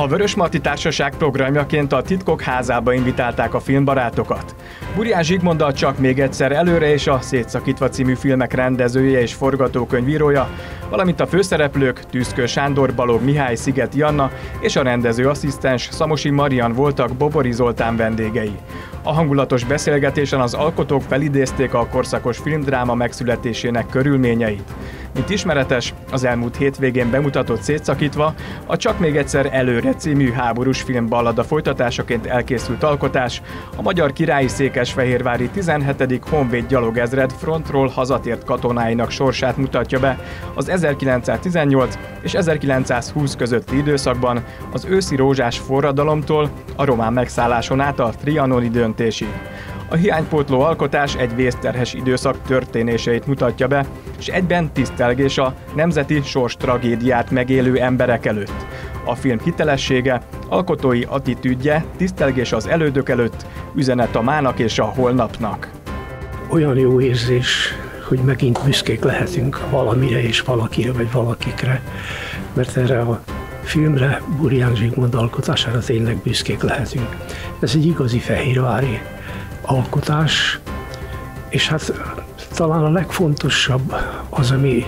A Vörös Marti Társaság programjaként a Titkok házába invitálták a filmbarátokat. Burján Zsigmonddal csak még egyszer előre és a Szétszakítva című filmek rendezője és forgatókönyvírója, valamint a főszereplők Tűzkő Sándor, Balog Mihály, Sziget Janna és a rendező asszisztens Szamosi Marian voltak Bobori Zoltán vendégei. A hangulatos beszélgetésen az alkotók felidézték a korszakos filmdráma megszületésének körülményeit. Mint ismeretes, az elmúlt hétvégén bemutatott szétszakítva a Csak még egyszer előre című háborús film ballada folytatásaként elkészült alkotás a magyar királyi székesfehérvári 17. Honvéd gyalogezred frontról hazatért katonáinak sorsát mutatja be az 1918 és 1920 közötti időszakban az őszi rózsás forradalomtól a román megszálláson át a trianoni döntésig. A hiánypótló alkotás egy vészterhes időszak történéseit mutatja be, és egyben tisztelgés a nemzeti sors tragédiát megélő emberek előtt. A film hitelessége, alkotói attitűdje, tisztelgés az elődök előtt, üzenet a mának és a holnapnak. Olyan jó érzés, hogy megint büszkék lehetünk valamire és valakire vagy valakikre, mert erre a filmre, Burján Zsigmond alkotására tényleg büszkék lehetünk. Ez egy igazi fehérvári alkotás, és hát talán a legfontosabb az, ami,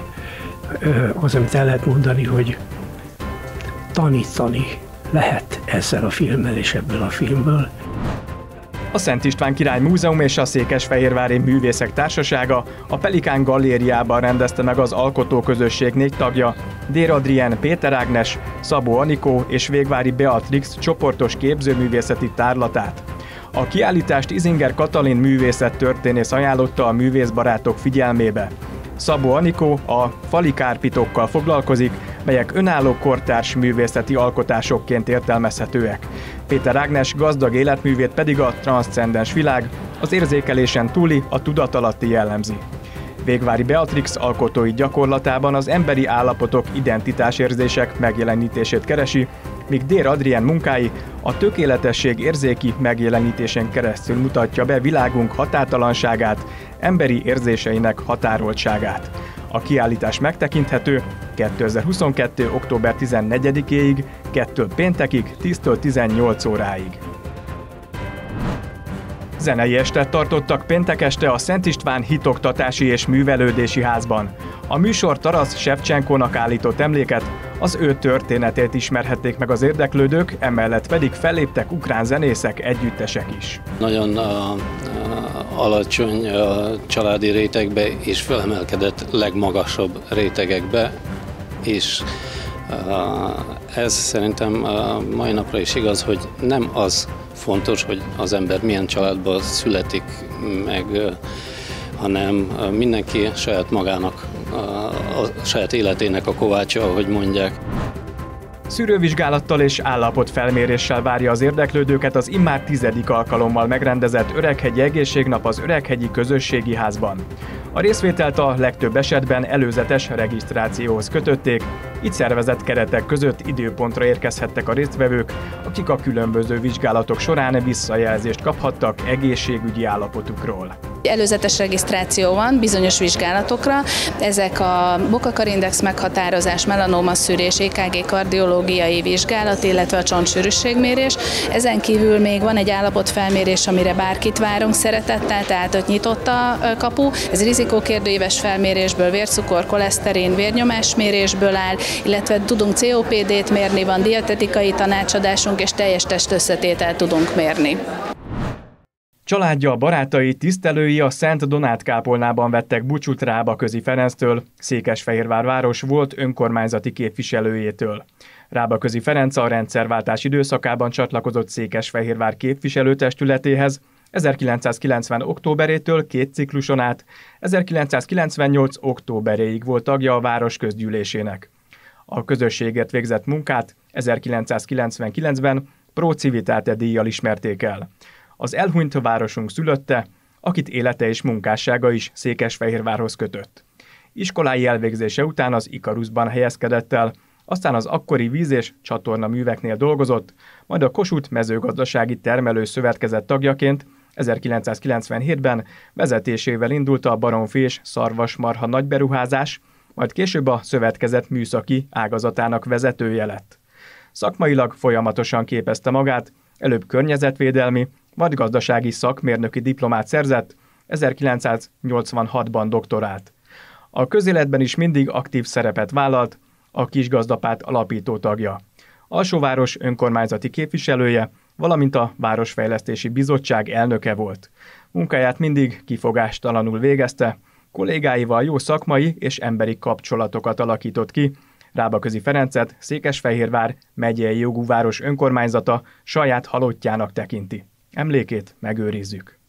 az, amit el lehet mondani, hogy tanítani lehet ezzel a filmmel és ebből a filmből. A Szent István Király Múzeum és a Székesfehérvári Művészek Társasága a Pelikán Galériában rendezte meg az alkotóközösség négy tagja, Dér Adrien, Péter Ágnes, Szabó Anikó és Végvári Beatrix csoportos képzőművészeti tárlatát. A kiállítást Izinger Katalin művészet történész ajánlotta a művészbarátok figyelmébe. Szabó Anikó a fali kárpitokkal foglalkozik, melyek önálló kortárs művészeti alkotásokként értelmezhetőek. Péter Ágnes gazdag életművét pedig a transzcendens világ, az érzékelésen túli, a tudatalatti jellemzi. Végvári Beatrix alkotói gyakorlatában az emberi állapotok identitásérzések megjelenítését keresi, míg Dér Adrien munkái a tökéletesség érzéki megjelenítésen keresztül mutatja be világunk határtalanságát, emberi érzéseinek határoltságát. A kiállítás megtekinthető 2022. október 14-éig, 2 péntekig, 10-től 18 óráig. Zenei estet tartottak péntek este a Szent István Hitoktatási és Művelődési Házban. A műsor Tarasz Shevchenkónak állított emléket, az ő történetét ismerhették meg az érdeklődők, emellett pedig felléptek ukrán zenészek, együttesek is. Nagyon a, a, alacsony a családi rétegbe és felemelkedett legmagasabb rétegekbe, és a, ez szerintem a mai napra is igaz, hogy nem az fontos, hogy az ember milyen családban születik meg, hanem mindenki saját magának, a saját életének a kovácsa, ahogy mondják. Szűrővizsgálattal és állapotfelméréssel várja az érdeklődőket az immár tizedik alkalommal megrendezett Öreghegyi Egészségnap az Öreghegyi Közösségi Házban. A részvételt a legtöbb esetben előzetes regisztrációhoz kötötték, így szervezett keretek között időpontra érkezhettek a résztvevők, akik a különböző vizsgálatok során visszajelzést kaphattak egészségügyi állapotukról. Előzetes regisztráció van bizonyos vizsgálatokra, ezek a bokakarindex meghatározás, melanóma szűrés, EKG kardiológiai vizsgálat, illetve a csontsűrűségmérés. Ezen kívül még van egy állapotfelmérés, amire bárkit várunk szeretettel, tehát ott nyitott a kapu. Ez rizikókérdőíves felmérésből, vércukor, koleszterin, vérnyomásmérésből áll, illetve tudunk COPD-t mérni, van dietetikai tanácsadásunk és teljes testösszetételt tudunk mérni. Családja, barátai, tisztelői a Szent Donát kápolnában vettek búcsút Rába Közi Ferenctől, Székesfehérvár város volt önkormányzati képviselőjétől. Rába Közi Ferenc a rendszerváltás időszakában csatlakozott Székesfehérvár képviselőtestületéhez, 1990. októberétől két cikluson át, 1998. októberéig volt tagja a város közgyűlésének. A közösséget végzett munkát 1999-ben Pro Civitate díjjal ismerték el az elhunyt városunk szülötte, akit élete és munkássága is Székesfehérvárhoz kötött. Iskolái elvégzése után az Ikaruszban helyezkedett el, aztán az akkori víz- és csatorna műveknél dolgozott, majd a Kossuth mezőgazdasági termelő szövetkezet tagjaként 1997-ben vezetésével indult a baromfi és szarvasmarha nagyberuházás, majd később a szövetkezet műszaki ágazatának vezetője lett. Szakmailag folyamatosan képezte magát, előbb környezetvédelmi, majd gazdasági szakmérnöki diplomát szerzett, 1986-ban doktorált. A közéletben is mindig aktív szerepet vállalt, a Kisgazdapát alapító tagja. Alsóváros önkormányzati képviselője, valamint a Városfejlesztési Bizottság elnöke volt. Munkáját mindig kifogástalanul végezte, kollégáival jó szakmai és emberi kapcsolatokat alakított ki, Rábaközi Ferencet Székesfehérvár megyei jogú város önkormányzata saját halottjának tekinti. Emlékét megőrizzük.